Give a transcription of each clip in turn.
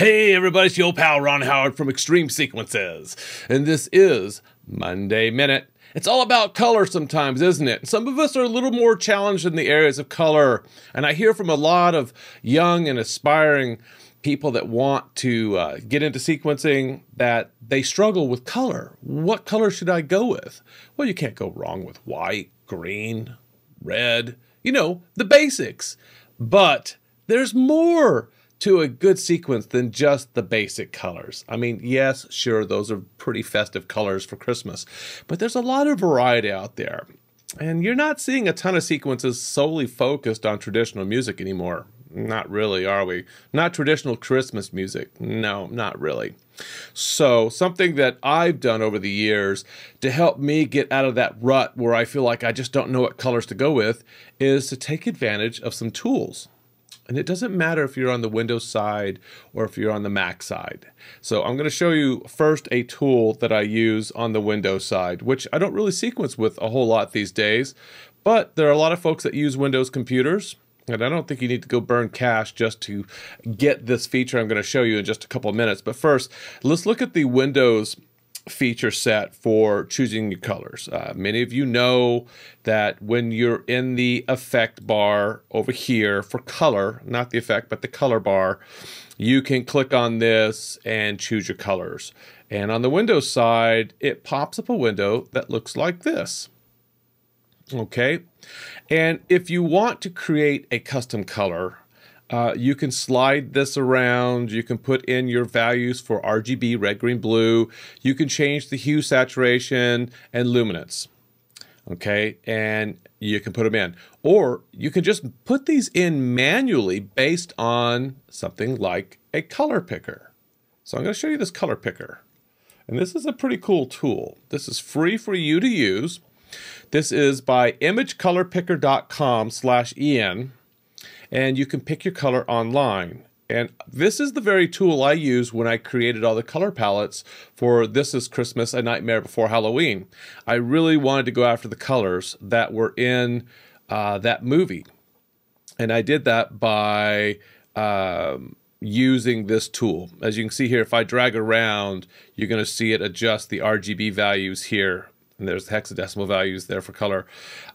Hey everybody, it's your pal Ron Howard from xTreme Sequences, and this is Monday Minute. It's all about color sometimes, isn't it? Some of us are a little more challenged in the areas of color, and I hear from a lot of young and aspiring people that want to uh, get into sequencing that they struggle with color. What color should I go with? Well, you can't go wrong with white, green, red, you know, the basics. But there's more to a good sequence than just the basic colors. I mean, yes, sure, those are pretty festive colors for Christmas, but there's a lot of variety out there. And you're not seeing a ton of sequences solely focused on traditional music anymore. Not really, are we? Not traditional Christmas music. No, not really. So, something that I've done over the years to help me get out of that rut where I feel like I just don't know what colors to go with is to take advantage of some tools. And it doesn't matter if you're on the Windows side or if you're on the Mac side. So I'm going to show you first a tool that I use on the Windows side, which I don't really sequence with a whole lot these days. But there are a lot of folks that use Windows computers. And I don't think you need to go burn cash just to get this feature I'm going to show you in just a couple of minutes. But first, let's look at the Windows feature set for choosing your colors. Uh, many of you know that when you're in the effect bar over here for color, not the effect, but the color bar, you can click on this and choose your colors. And on the Windows side, it pops up a window that looks like this. Okay. And if you want to create a custom color, uh, you can slide this around. You can put in your values for RGB, red, green, blue. You can change the hue, saturation, and luminance. Okay, and you can put them in. Or you can just put these in manually based on something like a color picker. So I'm going to show you this color picker. And this is a pretty cool tool. This is free for you to use. This is by imagecolorpicker.com slash en and you can pick your color online. And this is the very tool I used when I created all the color palettes for This is Christmas, A Nightmare Before Halloween. I really wanted to go after the colors that were in uh, that movie. And I did that by um, using this tool. As you can see here, if I drag around, you're going to see it adjust the RGB values here and there's hexadecimal values there for color,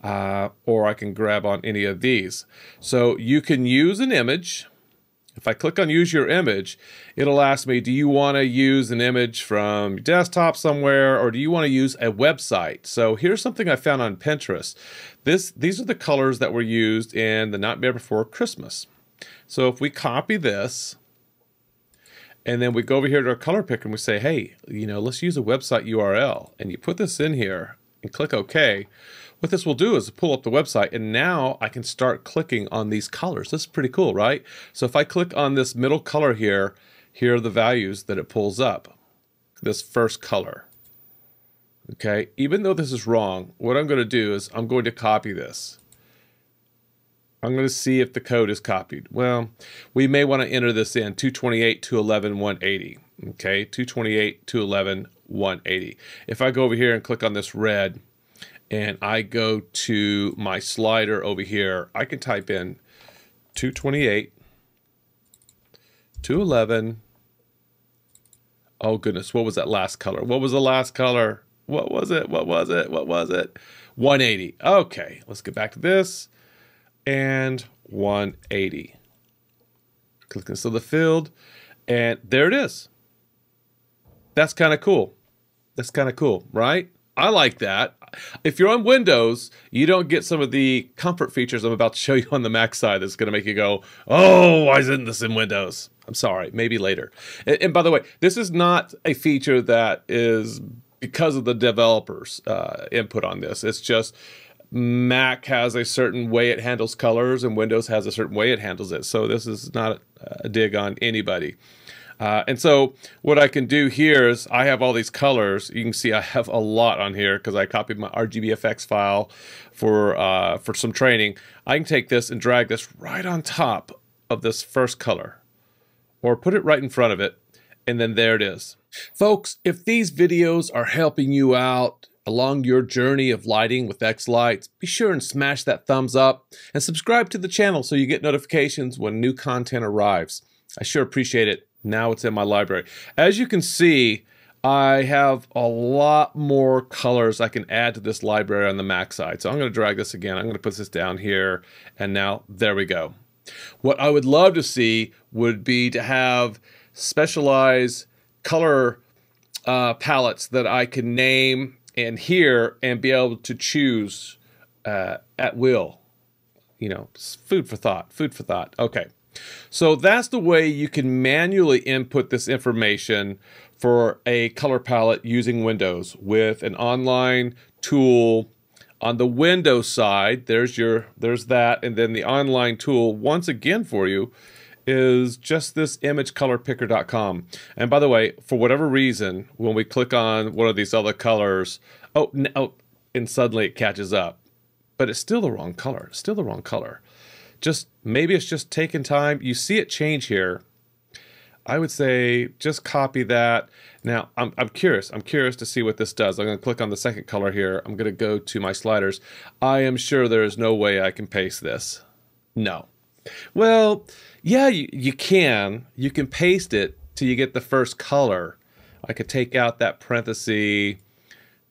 uh, or I can grab on any of these. So you can use an image. If I click on use your image, it'll ask me, do you want to use an image from desktop somewhere or do you want to use a website? So here's something I found on Pinterest. This, these are the colors that were used in The Nightmare Before Christmas. So if we copy this, and then we go over here to our color picker and we say, hey, you know, let's use a website URL. And you put this in here and click OK. What this will do is pull up the website and now I can start clicking on these colors. This is pretty cool, right? So if I click on this middle color here, here are the values that it pulls up. This first color. Okay, even though this is wrong, what I'm going to do is I'm going to copy this. I'm going to see if the code is copied. Well, we may want to enter this in 228, 211, 180. Okay, 228, 211, 180. If I go over here and click on this red and I go to my slider over here, I can type in 228, 211. Oh goodness, what was that last color? What was the last color? What was it? What was it? What was it? 180. Okay, let's get back to this and 180. Click into the field, and there it is. That's kind of cool. That's kind of cool, right? I like that. If you're on Windows, you don't get some of the comfort features I'm about to show you on the Mac side that's going to make you go, oh, why isn't this in Windows? I'm sorry, maybe later. And, and by the way, this is not a feature that is because of the developers' uh, input on this. It's just Mac has a certain way it handles colors and Windows has a certain way it handles it. So this is not a dig on anybody. Uh, and so what I can do here is I have all these colors. You can see I have a lot on here because I copied my RGBFX file for uh, for some training. I can take this and drag this right on top of this first color or put it right in front of it. And then there it is. Folks, if these videos are helping you out, along your journey of lighting with xLights, be sure and smash that thumbs up and subscribe to the channel so you get notifications when new content arrives. I sure appreciate it. Now it's in my library. As you can see, I have a lot more colors I can add to this library on the Mac side. So I'm going to drag this again. I'm going to put this down here. And now there we go. What I would love to see would be to have specialized color uh, palettes that I can name and here and be able to choose uh, at will. You know, food for thought, food for thought. Okay. So that's the way you can manually input this information for a color palette using Windows with an online tool on the Windows side. There's your there's that and then the online tool once again for you is just this imagecolorpicker.com. And by the way, for whatever reason, when we click on one of these other colors, oh, no, oh, and suddenly it catches up. But it's still the wrong color. still the wrong color. Just maybe it's just taking time. You see it change here. I would say just copy that. Now, I'm, I'm curious. I'm curious to see what this does. I'm going to click on the second color here. I'm going to go to my sliders. I am sure there is no way I can paste this. No. Well, yeah, you, you can. You can paste it till you get the first color. I could take out that parenthesis.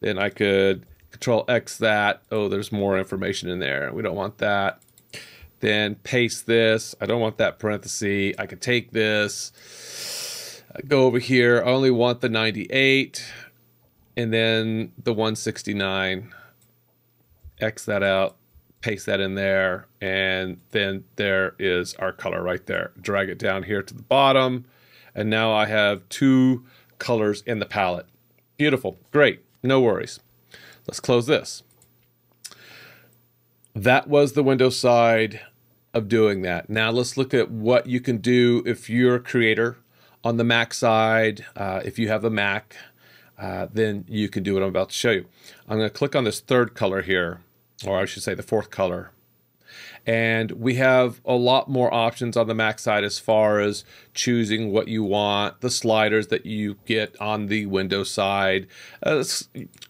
Then I could control X that. Oh, there's more information in there. We don't want that. Then paste this. I don't want that parenthesis. I could take this, go over here. I only want the 98 and then the 169. X that out, paste that in there, and then there is our color right there. Drag it down here to the bottom, and now I have two colors in the palette. Beautiful, great, no worries. Let's close this. That was the Windows side of doing that. Now let's look at what you can do if you're a creator on the Mac side. Uh, if you have a Mac, uh, then you can do what I'm about to show you. I'm going to click on this third color here, or I should say the fourth color. And we have a lot more options on the Mac side as far as choosing what you want, the sliders that you get on the Windows side, uh,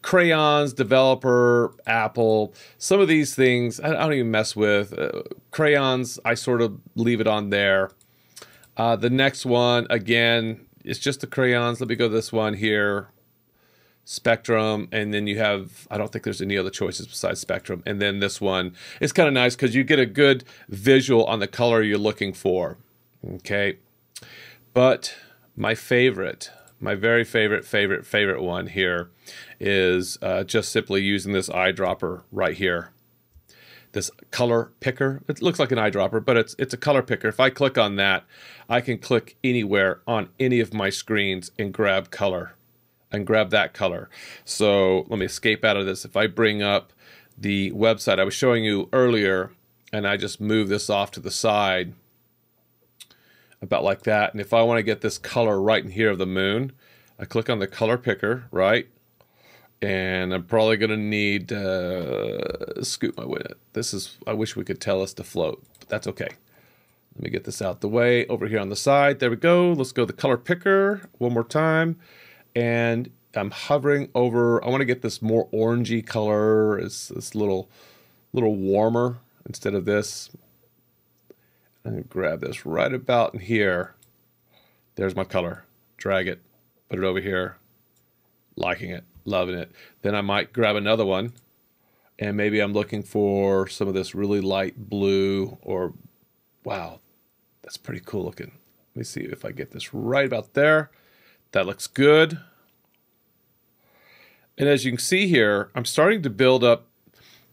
crayons, developer, Apple, some of these things I, don't even mess with. Uh, crayons, I sort of leave it on there. Uh, the next one, again, it's just the crayons. Let me go this one here. Spectrum, and then you have, I don't think there's any other choices besides Spectrum. And then this one, it's kind of nice because you get a good visual on the color you're looking for. Okay. But my favorite, my very favorite, favorite, favorite one here is uh, just simply using this eyedropper right here. This color picker. It looks like an eyedropper, but it's it's a color picker. If I click on that, I can click anywhere on any of my screens and grab color and grab that color. So let me escape out of this. If I bring up the website I was showing you earlier and I just move this off to the side about like that. And if I want to get this color right in here of the moon, I click on the color picker, right? And I'm probably going to need uh, scoop my way. This is, I wish we could tell us to float, but that's okay. Let me get this out the way over here on the side. There we go. Let's go the color picker one more time and I'm hovering over. I want to get this more orangey color. It's this little, little warmer instead of this. I'm gonna grab this right about in here. There's my color. Drag it, put it over here. Liking it, loving it. Then I might grab another one, and maybe I'm looking for some of this really light blue or, wow, that's pretty cool looking. Let me see if I get this right about there. That looks good. And as you can see here, I'm starting to build up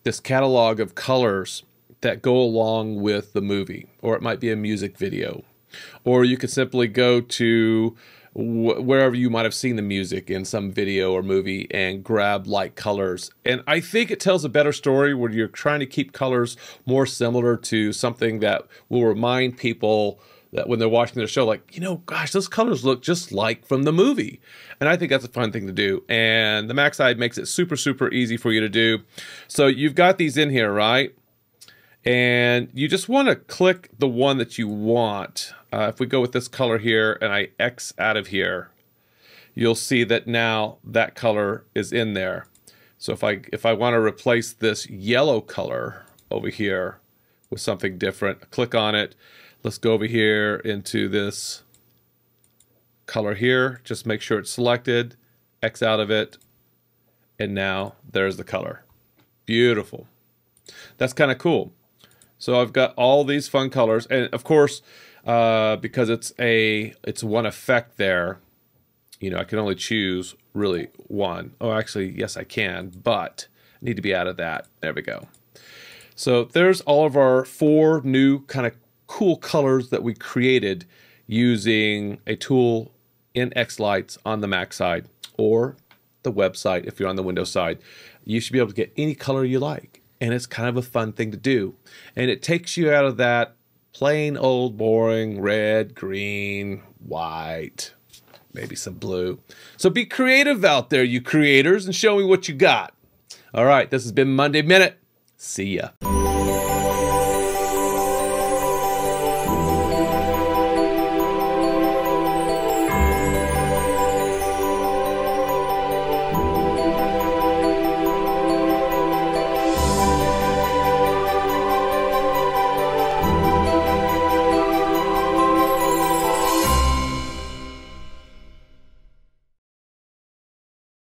this catalog of colors that go along with the movie, or it might be a music video. Or you could simply go to wh wherever you might have seen the music in some video or movie and grab light colors. And I think it tells a better story when you're trying to keep colors more similar to something that will remind people that when they're watching their show, like, you know, gosh, those colors look just like from the movie. And I think that's a fun thing to do. And the Mac side makes it super, super easy for you to do. So you've got these in here, right? And you just want to click the one that you want. Uh, if we go with this color here and I X out of here, you'll see that now that color is in there. So if I if I want to replace this yellow color over here with something different, click on it Let's go over here into this color here. Just make sure it's selected, X out of it, and now there's the color. Beautiful. That's kind of cool. So I've got all these fun colors, and of course, uh, because it's a it's one effect there, you know, I can only choose really one. Oh, actually, yes, I can, but I need to be out of that. There we go. So there's all of our four new kind of cool colors that we created using a tool in xLights on the Mac side or the website if you're on the Windows side. You should be able to get any color you like. And it's kind of a fun thing to do. And it takes you out of that plain old boring red, green, white, maybe some blue. So be creative out there, you creators, and show me what you got. All right, this has been Monday Minute. See ya.